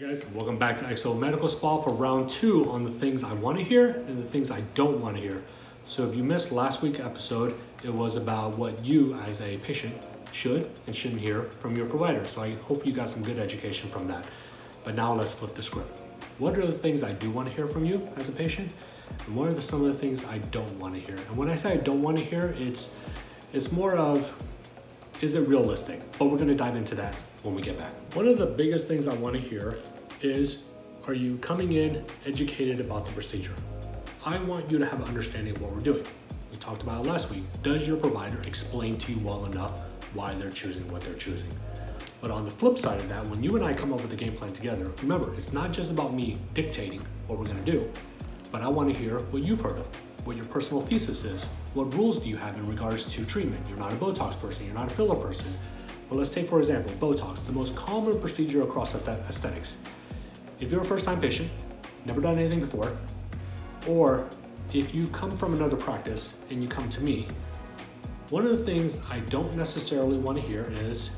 Hi guys, welcome back to XO Medical Spa for round two on the things I want to hear and the things I don't want to hear. So if you missed last week's episode, it was about what you as a patient should and shouldn't hear from your provider. So I hope you got some good education from that. But now let's flip the script. What are the things I do want to hear from you as a patient? And what are the, some of the things I don't want to hear? And when I say I don't want to hear, it's it's more of is it realistic? But we're gonna dive into that when we get back. One of the biggest things I wanna hear is are you coming in educated about the procedure? I want you to have an understanding of what we're doing. We talked about it last week. Does your provider explain to you well enough why they're choosing what they're choosing? But on the flip side of that, when you and I come up with a game plan together, remember, it's not just about me dictating what we're gonna do, but I wanna hear what you've heard of, what your personal thesis is. What rules do you have in regards to treatment? You're not a Botox person, you're not a filler person. But let's take, for example, Botox, the most common procedure across aesthetics. If you're a first time patient, never done anything before, or if you come from another practice and you come to me, one of the things I don't necessarily want to hear is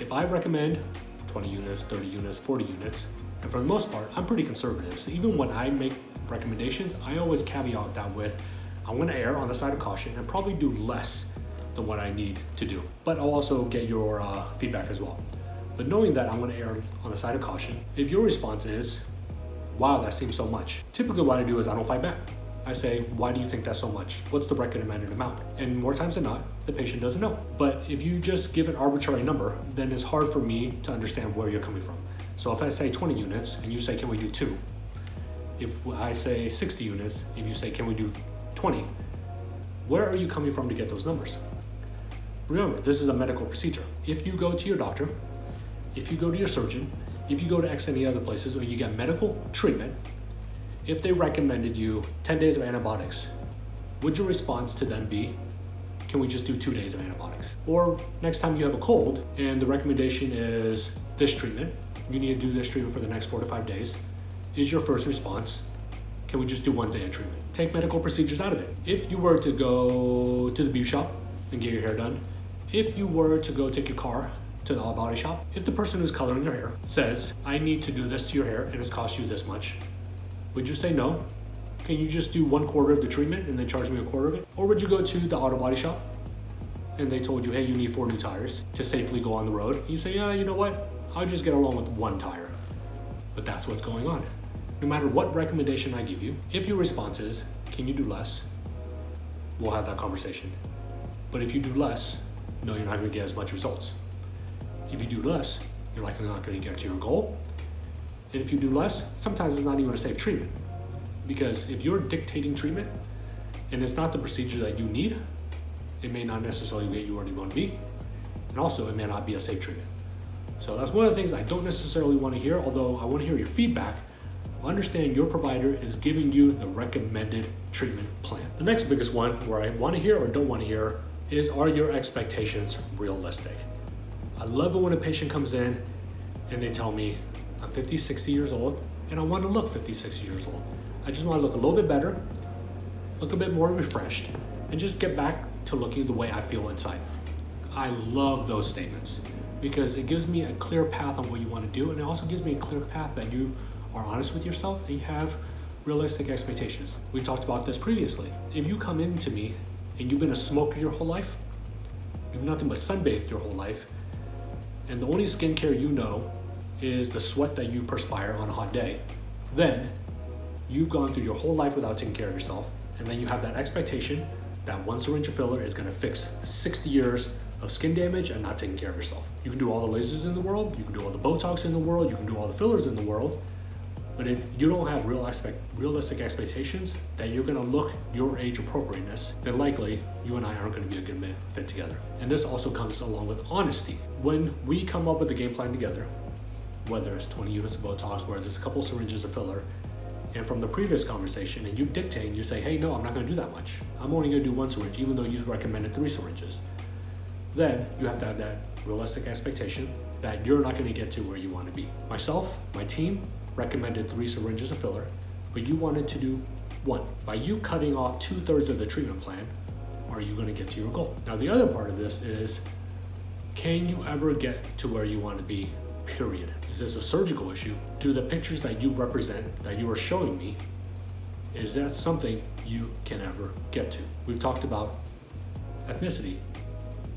if I recommend 20 units, 30 units, 40 units, and for the most part, I'm pretty conservative. So even when I make recommendations, I always caveat that with I'm gonna err on the side of caution and probably do less than what I need to do. But I'll also get your uh, feedback as well. But knowing that I'm gonna err on the side of caution, if your response is, wow, that seems so much, typically what I do is I don't fight back. I say, why do you think that's so much? What's the recommended amount? And more times than not, the patient doesn't know. But if you just give an arbitrary number, then it's hard for me to understand where you're coming from. So if I say 20 units and you say, can we do two? If I say 60 units, if you say, can we do 20, where are you coming from to get those numbers? Remember, this is a medical procedure. If you go to your doctor, if you go to your surgeon, if you go to X any other places or you get medical treatment, if they recommended you 10 days of antibiotics, would your response to them be, can we just do two days of antibiotics? Or next time you have a cold and the recommendation is this treatment, you need to do this treatment for the next four to five days, is your first response, can we just do one day of treatment? Take medical procedures out of it. If you were to go to the beauty shop and get your hair done, if you were to go take your car to the body shop, if the person who's coloring your hair says, I need to do this to your hair and it's cost you this much, would you say no? Can you just do one quarter of the treatment and then charge me a quarter of it? Or would you go to the auto body shop and they told you, hey, you need four new tires to safely go on the road? You say, yeah, you know what? I'll just get along with one tire. But that's what's going on. No matter what recommendation I give you, if your response is, can you do less? We'll have that conversation. But if you do less, no, you're not gonna get as much results. If you do less, you're likely not gonna get to your goal. And if you do less, sometimes it's not even a safe treatment. Because if you're dictating treatment and it's not the procedure that you need, it may not necessarily get you where you want to be. And also, it may not be a safe treatment. So that's one of the things I don't necessarily want to hear, although I want to hear your feedback. Understand your provider is giving you the recommended treatment plan. The next biggest one where I want to hear or don't want to hear is are your expectations realistic? I love it when a patient comes in and they tell me, I'm 50, 60 years old, and I want to look 50, 60 years old. I just want to look a little bit better, look a bit more refreshed, and just get back to looking the way I feel inside. I love those statements because it gives me a clear path on what you want to do, and it also gives me a clear path that you are honest with yourself and you have realistic expectations. We talked about this previously. If you come in to me and you've been a smoker your whole life, you've nothing but sunbathed your whole life, and the only skincare you know is the sweat that you perspire on a hot day, then you've gone through your whole life without taking care of yourself, and then you have that expectation that one syringe of filler is gonna fix 60 years of skin damage and not taking care of yourself. You can do all the lasers in the world, you can do all the Botox in the world, you can do all the fillers in the world, but if you don't have real expect, realistic expectations that you're gonna look your age appropriateness, then likely you and I aren't gonna be a good fit together. And this also comes along with honesty. When we come up with a game plan together, whether it's 20 units of Botox, whether it's a couple syringes of filler, and from the previous conversation, and you dictate and you say, hey, no, I'm not gonna do that much. I'm only gonna do one syringe, even though you recommended three syringes. Then you have to have that realistic expectation that you're not gonna get to where you wanna be. Myself, my team, recommended three syringes of filler, but you wanted to do one. By you cutting off two thirds of the treatment plan, are you gonna get to your goal? Now, the other part of this is can you ever get to where you wanna be period. Is this a surgical issue? Do the pictures that you represent, that you are showing me, is that something you can ever get to? We've talked about ethnicity,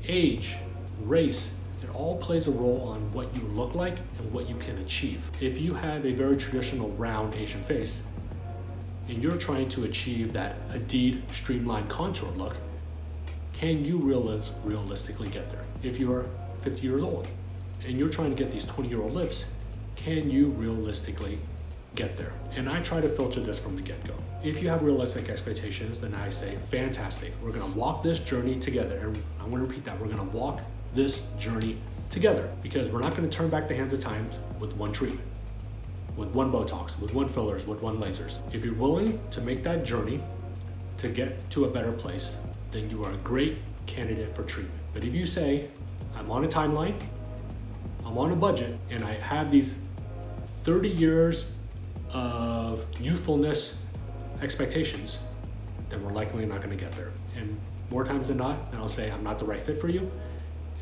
age, race, it all plays a role on what you look like and what you can achieve. If you have a very traditional round Asian face, and you're trying to achieve that Hadid streamlined contour look, can you realis realistically get there? If you're 50 years old and you're trying to get these 20 year old lips, can you realistically get there? And I try to filter this from the get go. If you have realistic expectations, then I say, fantastic. We're gonna walk this journey together. And I wanna repeat that. We're gonna walk this journey together because we're not gonna turn back the hands of time with one treatment with one Botox, with one fillers, with one lasers. If you're willing to make that journey to get to a better place, then you are a great candidate for treatment. But if you say, I'm on a timeline, I'm on a budget, and I have these 30 years of youthfulness expectations, then we're likely not gonna get there. And more times than not, I'll say, I'm not the right fit for you,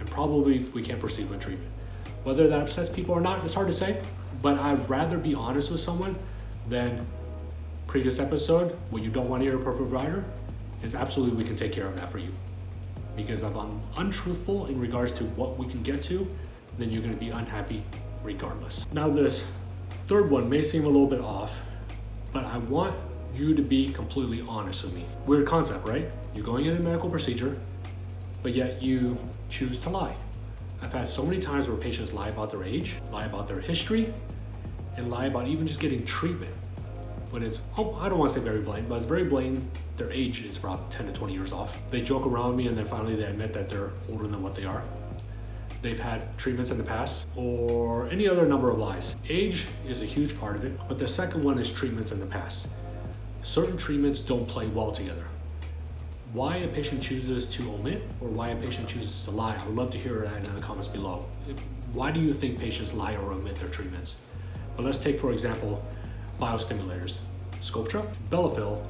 and probably we can't proceed with treatment. Whether that upsets people or not, it's hard to say, but I'd rather be honest with someone than previous episode, what you don't want to hear a perfect provider is absolutely we can take care of that for you. Because if I'm untruthful in regards to what we can get to, then you're going to be unhappy regardless. Now, this third one may seem a little bit off, but I want you to be completely honest with me. Weird concept, right? You're going in a medical procedure, but yet you choose to lie. I've had so many times where patients lie about their age, lie about their history, and lie about even just getting treatment. When it's, oh, I don't want to say very blatant, but it's very blatant. Their age is about 10 to 20 years off. They joke around me and then finally they admit that they're older than what they are. They've had treatments in the past or any other number of lies. Age is a huge part of it, but the second one is treatments in the past. Certain treatments don't play well together why a patient chooses to omit or why a patient chooses to lie. I would love to hear that in the comments below. Why do you think patients lie or omit their treatments? But let's take, for example, biostimulators. Sculptra, Bellafill,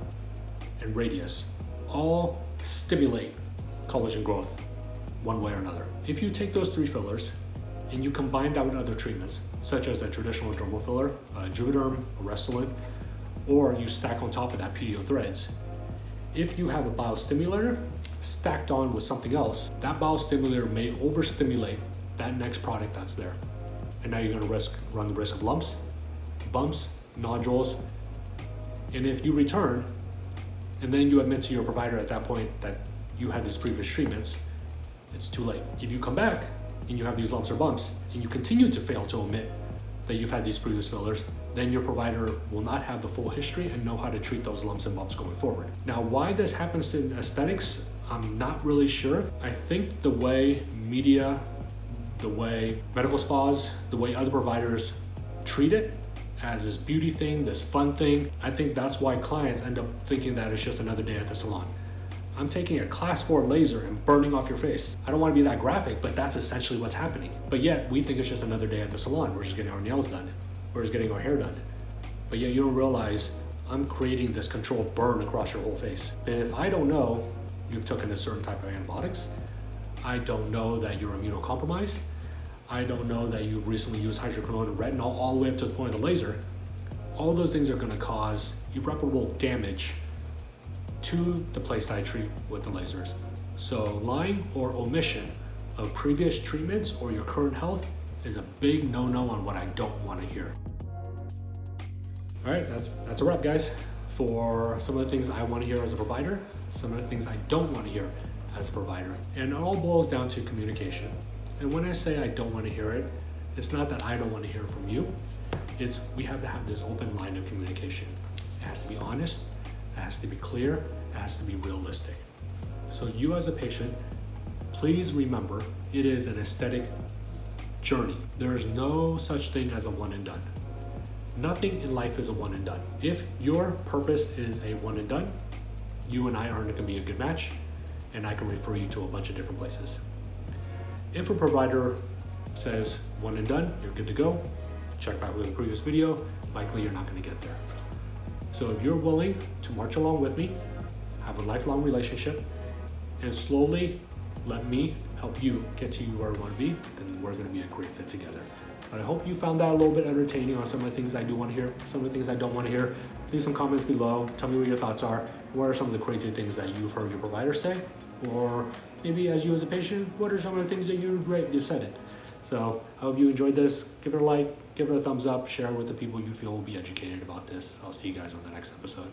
and Radiesse all stimulate collagen growth one way or another. If you take those three fillers and you combine that with other treatments, such as a traditional dermal filler, uh, Juvederm, Restylane, or you stack on top of that PDO threads, if you have a biostimulator stacked on with something else, that biostimulator may overstimulate that next product that's there. And now you're gonna risk, run the risk of lumps, bumps, nodules. And if you return, and then you admit to your provider at that point that you had these previous treatments, it's too late. If you come back and you have these lumps or bumps, and you continue to fail to omit that you've had these previous fillers, then your provider will not have the full history and know how to treat those lumps and bumps going forward. Now, why this happens in aesthetics, I'm not really sure. I think the way media, the way medical spas, the way other providers treat it as this beauty thing, this fun thing, I think that's why clients end up thinking that it's just another day at the salon. I'm taking a class four laser and burning off your face. I don't want to be that graphic, but that's essentially what's happening. But yet we think it's just another day at the salon. We're just getting our nails done. We're getting our hair done. But yet you don't realize I'm creating this controlled burn across your whole face. And if I don't know you've taken a certain type of antibiotics, I don't know that you're immunocompromised, I don't know that you've recently used hydroquinone and retinol all the way up to the point of the laser, all those things are gonna cause irreparable damage to the place that I treat with the lasers. So lying or omission of previous treatments or your current health is a big no-no on what I don't want to hear. All right, that's, that's a wrap guys for some of the things I want to hear as a provider, some of the things I don't want to hear as a provider. And it all boils down to communication. And when I say I don't want to hear it, it's not that I don't want to hear from you. It's we have to have this open line of communication. It has to be honest, it has to be clear, it has to be realistic. So you as a patient, please remember it is an aesthetic journey. There is no such thing as a one and done. Nothing in life is a one and done. If your purpose is a one and done, you and I aren't going to be a good match, and I can refer you to a bunch of different places. If a provider says one and done, you're good to go, check back with the previous video, likely you're not going to get there. So if you're willing to march along with me, have a lifelong relationship, and slowly let me help you get to where you want to be, then we're going to be a great fit together. But I hope you found that a little bit entertaining on some of the things I do want to hear, some of the things I don't want to hear. Leave some comments below. Tell me what your thoughts are. What are some of the crazy things that you've heard your provider say? Or maybe as you as a patient, what are some of the things that you regret you said it? So I hope you enjoyed this. Give it a like, give it a thumbs up, share it with the people you feel will be educated about this. I'll see you guys on the next episode.